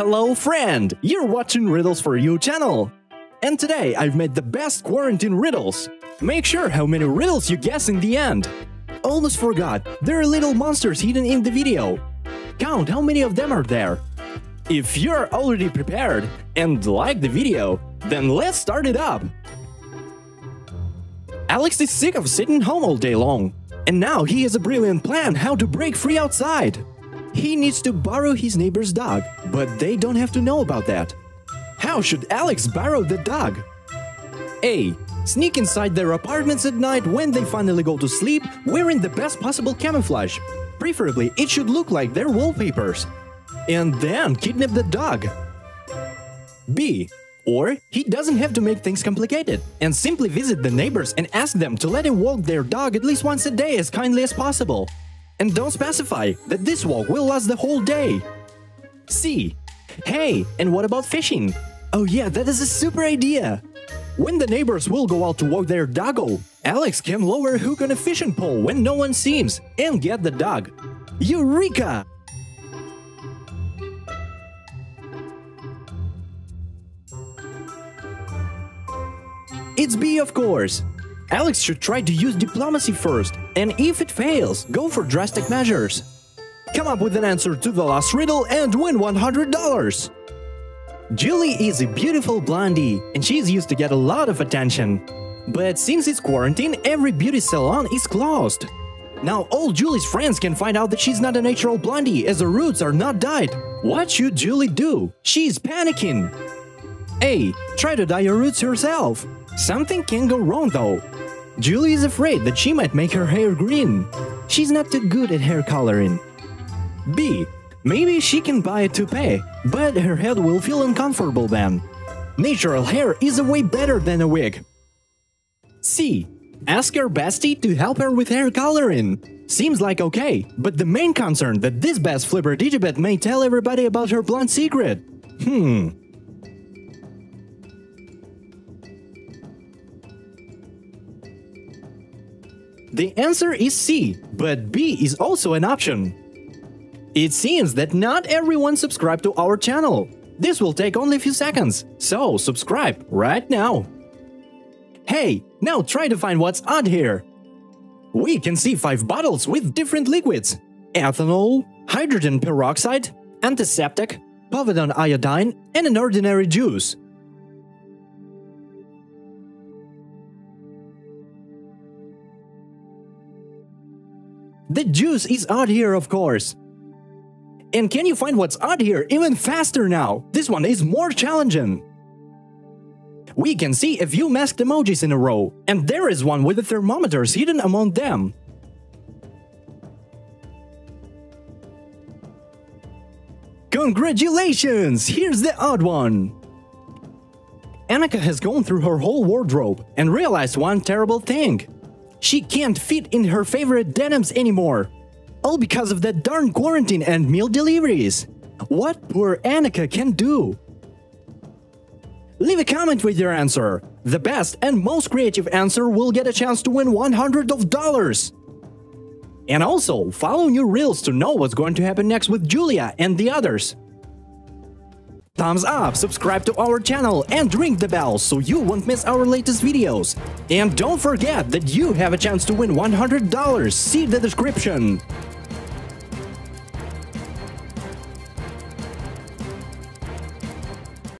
Hello friend! You're watching Riddles for You channel! And today I've made the best quarantine riddles! Make sure how many riddles you guess in the end! Almost forgot, there are little monsters hidden in the video! Count how many of them are there! If you're already prepared and like the video, then let's start it up! Alex is sick of sitting home all day long, and now he has a brilliant plan how to break free outside! He needs to borrow his neighbor's dog, but they don't have to know about that. How should Alex borrow the dog? A. Sneak inside their apartments at night when they finally go to sleep, wearing the best possible camouflage. Preferably, it should look like their wallpapers. And then kidnap the dog. B. Or he doesn't have to make things complicated and simply visit the neighbors and ask them to let him walk their dog at least once a day as kindly as possible. And don't specify that this walk will last the whole day. C. Hey, and what about fishing? Oh yeah, that is a super idea! When the neighbors will go out to walk their doggo, Alex can lower a hook on a fishing pole when no one seems and get the dog. Eureka! It's B, of course. Alex should try to use diplomacy first, and if it fails, go for drastic measures. Come up with an answer to the last riddle and win $100! Julie is a beautiful blondie, and she's used to get a lot of attention. But since it's quarantine, every beauty salon is closed. Now all Julie's friends can find out that she's not a natural blondie as her roots are not dyed. What should Julie do? She's panicking. A. Try to dye your roots herself. Something can go wrong though. Julie is afraid that she might make her hair green. She's not too good at hair coloring. B. Maybe she can buy a toupee, but her head will feel uncomfortable then. Natural hair is a way better than a wig. C. Ask her bestie to help her with hair coloring. Seems like okay, but the main concern that this best flipper digibet may tell everybody about her blonde secret. Hmm, The answer is C, but B is also an option. It seems that not everyone subscribed to our channel. This will take only a few seconds, so subscribe right now. Hey, now try to find what's odd here. We can see 5 bottles with different liquids. Ethanol, hydrogen peroxide, antiseptic, povidone iodine, and an ordinary juice. The juice is odd here, of course. And can you find what's odd here even faster now? This one is more challenging. We can see a few masked emojis in a row, and there is one with the thermometers hidden among them. Congratulations! Here's the odd one! Annika has gone through her whole wardrobe and realized one terrible thing. She can't fit in her favorite denims anymore. All because of that darn quarantine and meal deliveries. What poor Annika can do. Leave a comment with your answer. The best and most creative answer will get a chance to win 100 of dollars. And also, follow new reels to know what's going to happen next with Julia and the others. Thumbs up, subscribe to our channel, and ring the bell so you won't miss our latest videos. And don't forget that you have a chance to win $100, see the description.